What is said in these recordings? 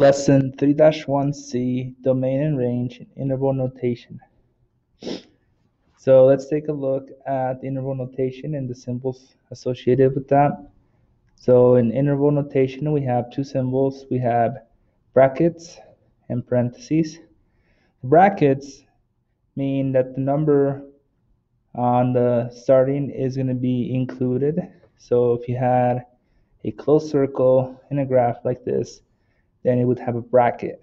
Lesson 3-1C Domain and Range in Interval Notation. So let's take a look at interval notation and the symbols associated with that. So in interval notation, we have two symbols. We have brackets and parentheses. Brackets mean that the number on the starting is going to be included. So if you had a closed circle in a graph like this, then it would have a bracket.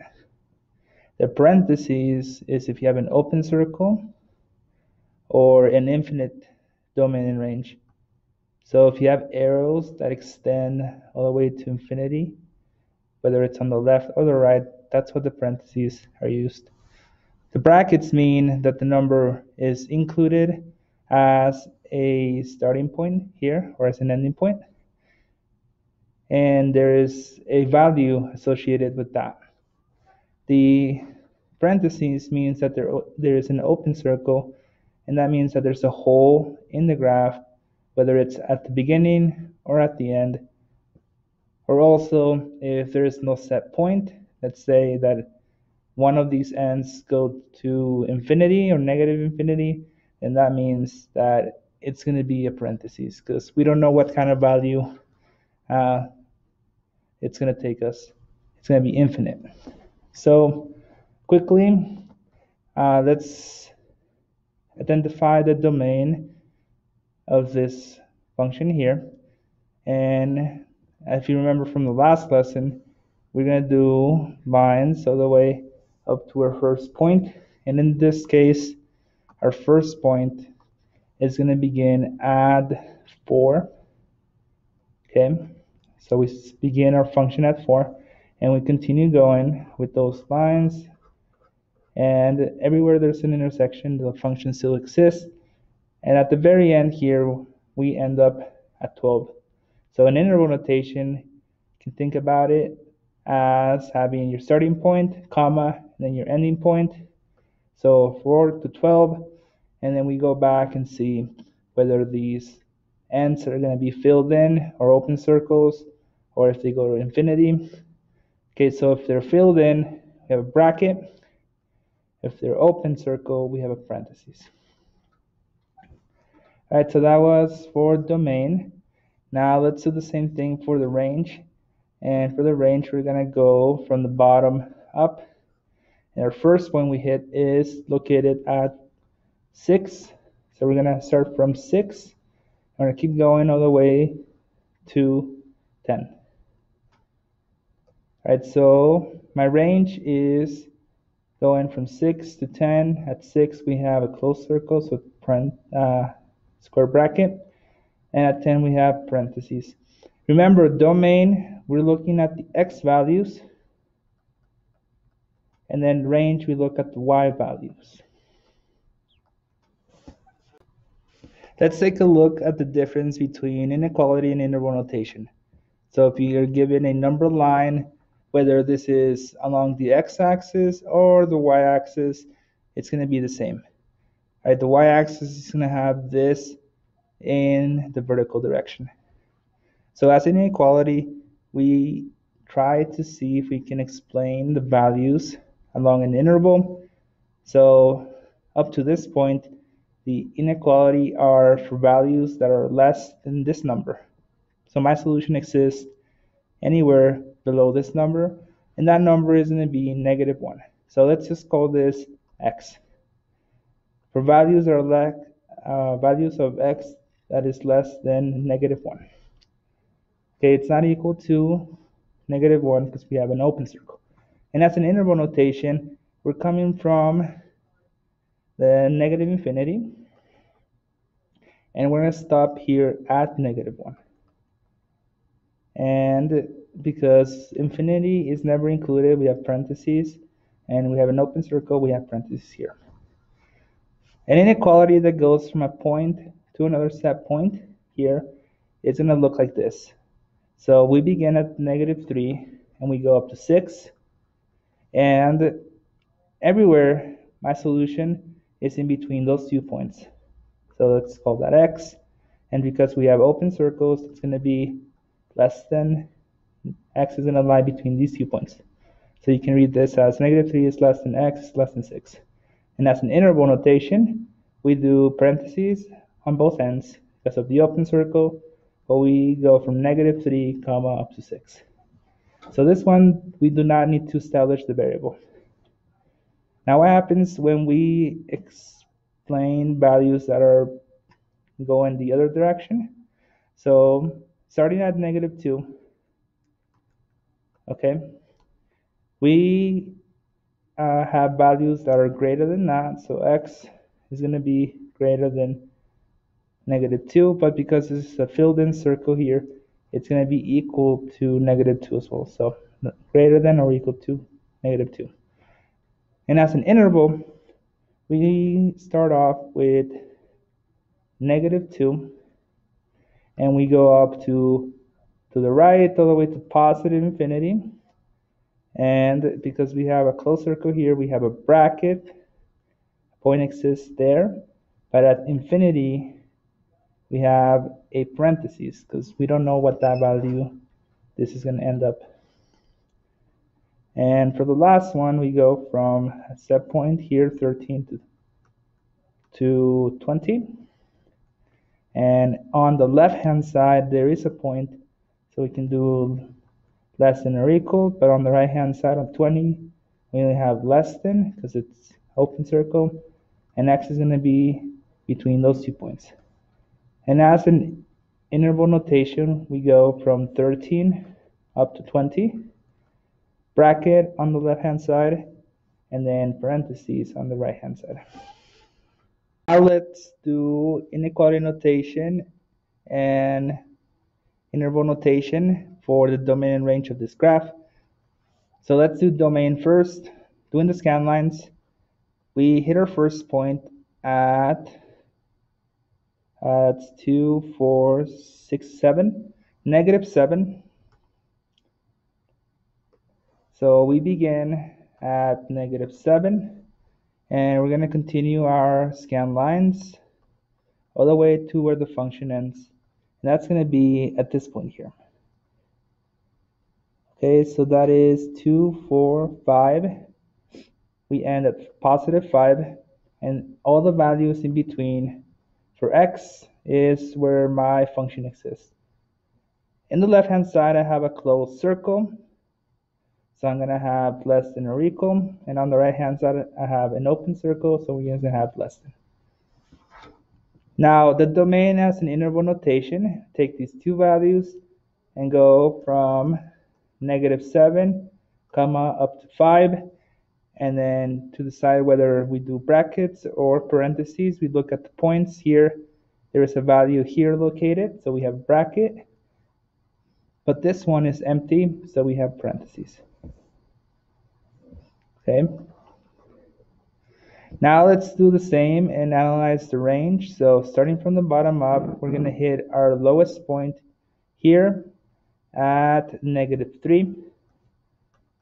The parentheses is if you have an open circle or an infinite domain and range. So if you have arrows that extend all the way to infinity, whether it's on the left or the right, that's what the parentheses are used. The brackets mean that the number is included as a starting point here or as an ending point and there is a value associated with that. The parentheses means that there, there is an open circle, and that means that there's a hole in the graph, whether it's at the beginning or at the end. Or also, if there is no set point, let's say that one of these ends go to infinity or negative infinity, then that means that it's going to be a parenthesis because we don't know what kind of value uh, it's going to take us, it's going to be infinite. So quickly, uh, let's identify the domain of this function here. And if you remember from the last lesson, we're going to do lines all the way up to our first point. And in this case, our first point is going to begin at 4. Okay. So we begin our function at 4 and we continue going with those lines and everywhere there's an intersection the function still exists and at the very end here we end up at 12. So an interval notation you can think about it as having your starting point, comma, and then your ending point. So 4 to 12 and then we go back and see whether these ends are going to be filled in or open circles or if they go to infinity. Okay, so if they're filled in, we have a bracket. If they're open circle, we have a parenthesis. All right, so that was for domain. Now let's do the same thing for the range. And for the range, we're gonna go from the bottom up. And our first one we hit is located at six. So we're gonna start from six. We're gonna keep going all the way to 10. Right, so my range is going from 6 to 10. At 6, we have a closed circle, so parent, uh, square bracket. And at 10, we have parentheses. Remember, domain, we're looking at the x values. And then range, we look at the y values. Let's take a look at the difference between inequality and interval notation. So if you're given a number line whether this is along the x-axis or the y-axis, it's going to be the same. The y-axis is going to have this in the vertical direction. So as an inequality, we try to see if we can explain the values along an interval. So up to this point, the inequality are for values that are less than this number. So my solution exists anywhere below this number, and that number is going to be negative 1. So let's just call this x. For values that are like uh, values of x that is less than negative 1. Okay, it's not equal to negative 1 because we have an open circle. And as an interval notation, we're coming from the negative infinity, and we're going to stop here at negative 1. And because infinity is never included, we have parentheses, and we have an open circle, we have parentheses here. An inequality that goes from a point to another set point here is going to look like this. So we begin at negative 3, and we go up to 6, and everywhere my solution is in between those two points. So let's call that x, and because we have open circles, it's going to be less than x is to lie between these two points. So you can read this as negative 3 is less than x is less than 6. And as an interval notation, we do parentheses on both ends because of the open circle, but we go from negative 3 comma up to 6. So this one, we do not need to establish the variable. Now what happens when we explain values that are going the other direction? So starting at negative 2, okay, we uh, have values that are greater than that, so x is going to be greater than negative 2, but because this is a filled-in circle here, it's going to be equal to negative 2 as well. So greater than or equal to negative 2. And as an interval, we start off with negative 2, and we go up to, to the right all the way to positive infinity. And because we have a closed circle here, we have a bracket. A point exists there. But at infinity, we have a parenthesis because we don't know what that value this is going to end up. And for the last one, we go from a set point here, 13 to, to 20. And on the left-hand side, there is a point, so we can do less than or equal, but on the right-hand side on 20, we only have less than, because it's open circle, and x is going to be between those two points. And as an interval notation, we go from 13 up to 20, bracket on the left-hand side, and then parentheses on the right-hand side. Now let's do inequality notation and interval notation for the domain and range of this graph. So let's do domain first. Doing the scan lines, we hit our first point at uh, it's 2, 4, 6, 7, negative 7. So we begin at negative 7, and we're going to continue our scan lines all the way to where the function ends. And that's going to be at this point here. Okay, so that is 2, 4, 5. We end at positive 5, and all the values in between for x is where my function exists. In the left-hand side, I have a closed circle. So I'm going to have less than or equal. And on the right-hand side, I have an open circle, so we're going to have less than. Now, the domain has an interval notation. Take these two values and go from negative 7, comma, up to 5. And then to decide whether we do brackets or parentheses, we look at the points here. There is a value here located, so we have bracket. But this one is empty, so we have parentheses. Okay. Now let's do the same and analyze the range. So starting from the bottom up, we're going to hit our lowest point here at negative 3.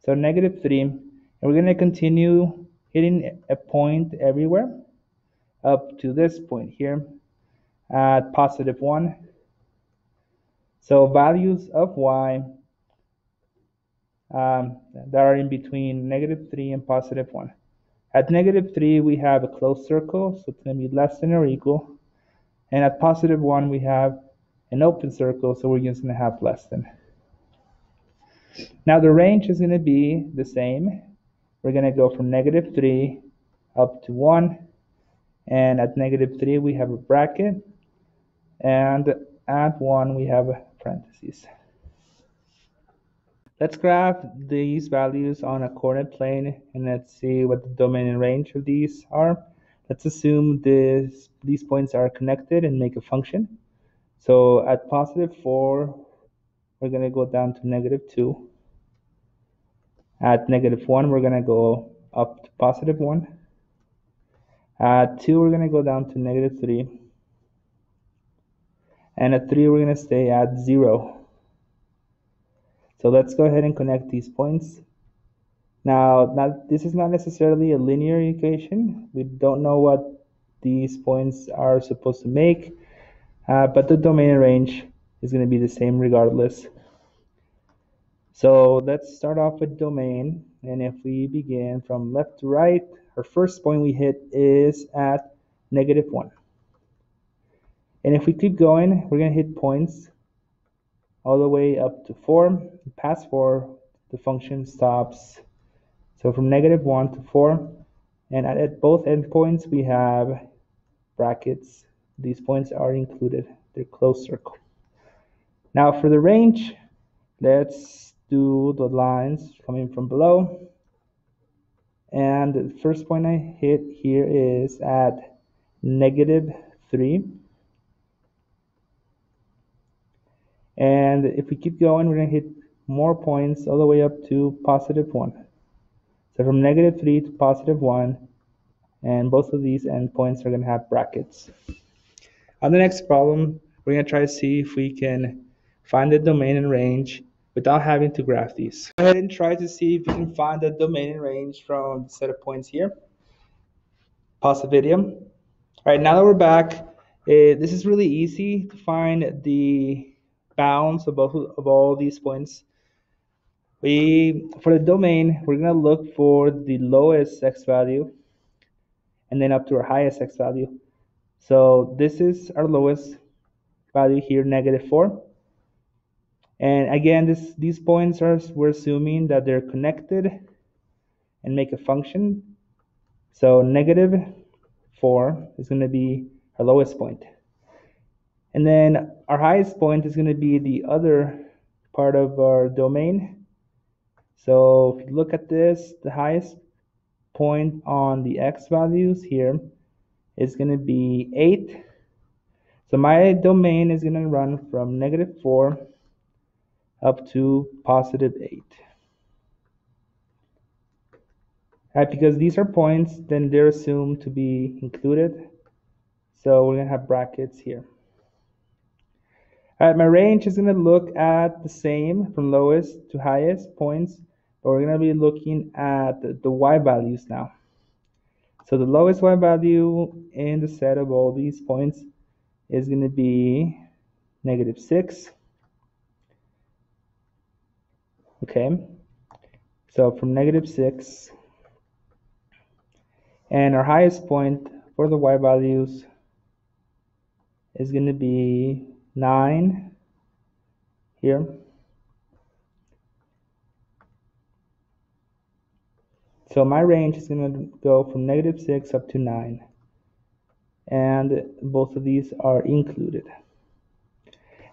So negative 3 and we're going to continue hitting a point everywhere up to this point here at positive 1. So values of y um, that are in between negative 3 and positive 1. At negative 3, we have a closed circle, so it's going to be less than or equal. And at positive 1, we have an open circle, so we're just going to have less than. Now the range is going to be the same we're going to go from negative 3 up to 1 and at negative 3 we have a bracket and at 1 we have parentheses. Let's graph these values on a coordinate plane and let's see what the domain and range of these are. Let's assume this, these points are connected and make a function. So at positive 4 we're going to go down to negative 2 at negative 1, we're going to go up to positive 1. At 2, we're going to go down to negative 3. And at 3, we're going to stay at 0. So let's go ahead and connect these points. Now, not, this is not necessarily a linear equation. We don't know what these points are supposed to make, uh, but the domain range is going to be the same regardless. So let's start off with domain. And if we begin from left to right, our first point we hit is at negative 1. And if we keep going, we're going to hit points all the way up to 4. Past 4, the function stops. So from negative 1 to 4. And at, at both endpoints, we have brackets. These points are included. They're closed circle. Now for the range, let's do the lines coming from below. And the first point I hit here is at negative 3. And if we keep going, we're going to hit more points all the way up to positive 1. So from negative 3 to positive 1, and both of these endpoints are going to have brackets. On the next problem, we're going to try to see if we can find the domain and range without having to graph these. Go ahead and try to see if you can find the domain and range from the set of points here. Pause the video. All right, now that we're back, uh, this is really easy to find the bounds of, both, of all these points. We, for the domain, we're going to look for the lowest x value and then up to our highest x value. So this is our lowest value here, negative 4. And again, this, these points are, we're assuming that they're connected and make a function. So negative 4 is going to be our lowest point. And then our highest point is going to be the other part of our domain. So if you look at this, the highest point on the x values here is going to be 8. So my domain is going to run from negative 4 up to positive 8. Right, because these are points, then they're assumed to be included. So we're going to have brackets here. All right, my range is going to look at the same from lowest to highest points but we're going to be looking at the y values now. So the lowest y value in the set of all these points is going to be negative 6. Okay, so from negative 6, and our highest point for the y values is going to be 9 here. So my range is going to go from negative 6 up to 9. And both of these are included.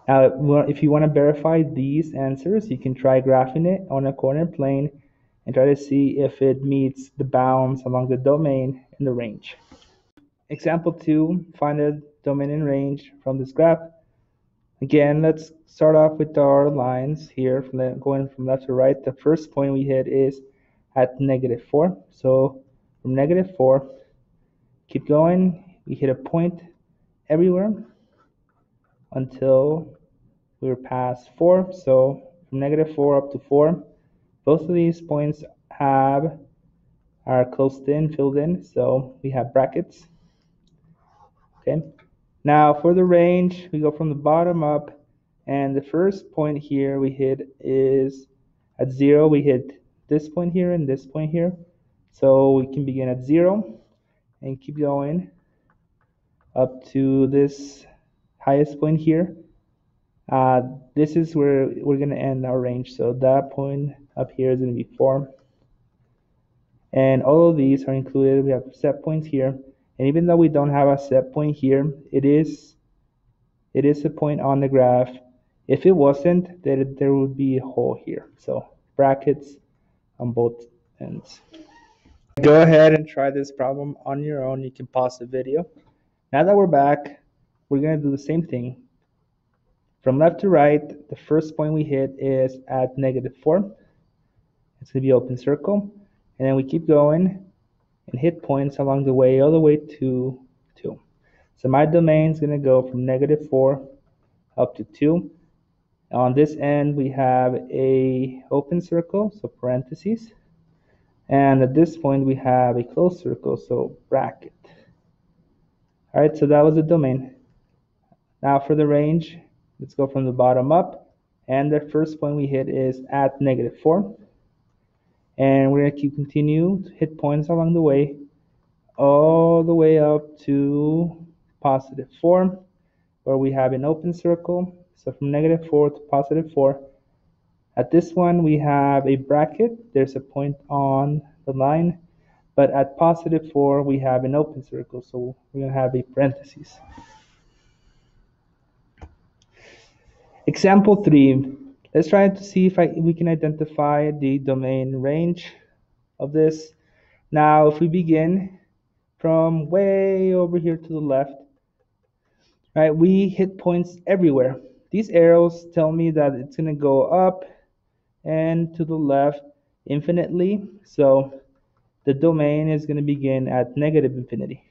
Now, if you want to verify these answers, you can try graphing it on a coordinate plane and try to see if it meets the bounds along the domain and the range. Example 2, find the domain and range from this graph. Again, let's start off with our lines here, from the, going from left to right. The first point we hit is at negative 4. So from negative 4, keep going. We hit a point everywhere until we're past 4. So from negative 4 up to 4, both of these points have are closed in, filled in, so we have brackets. Okay. Now for the range, we go from the bottom up, and the first point here we hit is at 0, we hit this point here and this point here. So we can begin at 0 and keep going up to this highest point here. Uh, this is where we're going to end our range. So that point up here is going to be 4. And all of these are included. We have set points here. And even though we don't have a set point here, it is it is a point on the graph. If it wasn't, there, there would be a hole here. So brackets on both ends. Go ahead and try this problem on your own. You can pause the video. Now that we're back, we're going to do the same thing. From left to right, the first point we hit is at negative 4. It's going to be open circle. And then we keep going and hit points along the way all the way to 2. So my domain is going to go from negative 4 up to 2. On this end, we have a open circle, so parentheses. And at this point, we have a closed circle, so bracket. All right, so that was the domain. Now for the range, let's go from the bottom up. And the first point we hit is at negative 4. And we're going to keep continue to hit points along the way, all the way up to positive 4, where we have an open circle. So from negative 4 to positive 4. At this one, we have a bracket. There's a point on the line. But at positive 4, we have an open circle. So we're going to have a parenthesis. Example 3. Let's try to see if I, we can identify the domain range of this. Now, if we begin from way over here to the left, right, we hit points everywhere. These arrows tell me that it's going to go up and to the left infinitely. So the domain is going to begin at negative infinity.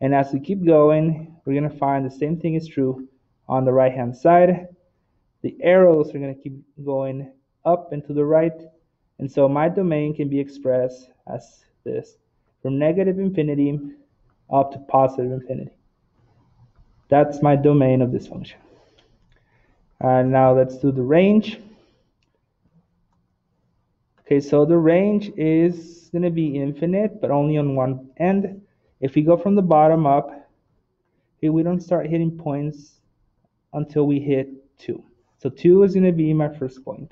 And as we keep going, we're going to find the same thing is true on the right hand side the arrows are going to keep going up and to the right. And so my domain can be expressed as this from negative infinity up to positive infinity. That's my domain of this function. And now let's do the range. Okay, so the range is going to be infinite, but only on one end. If we go from the bottom up, okay, we don't start hitting points until we hit 2. So 2 is going to be my first point.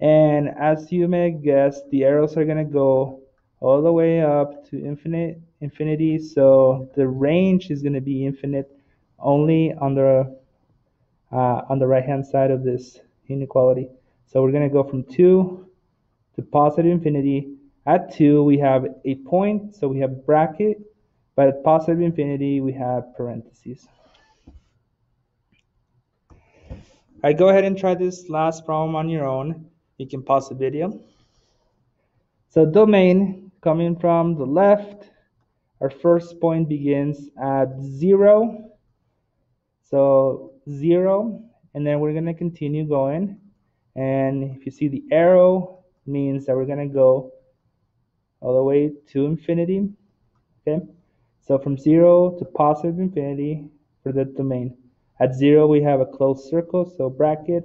And as you may guess, the arrows are going to go all the way up to infinite infinity. So the range is going to be infinite only on the uh, on the right hand side of this inequality. So we're going to go from 2 to positive infinity. At 2, we have a point, so we have bracket, but at positive infinity, we have parentheses. All right, go ahead and try this last problem on your own. You can pause the video. So domain coming from the left, our first point begins at zero. So zero, and then we're gonna continue going. And if you see the arrow, means that we're gonna go all the way to infinity, okay? So from zero to positive infinity for the domain. At zero, we have a closed circle, so bracket.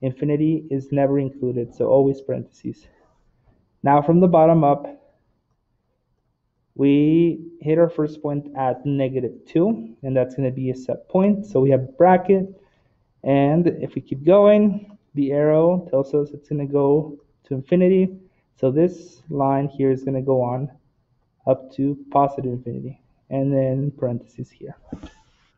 Infinity is never included, so always parentheses. Now from the bottom up, we hit our first point at negative 2, and that's going to be a set point. So we have bracket, and if we keep going, the arrow tells us it's going to go to infinity. So this line here is going to go on up to positive infinity, and then parentheses here.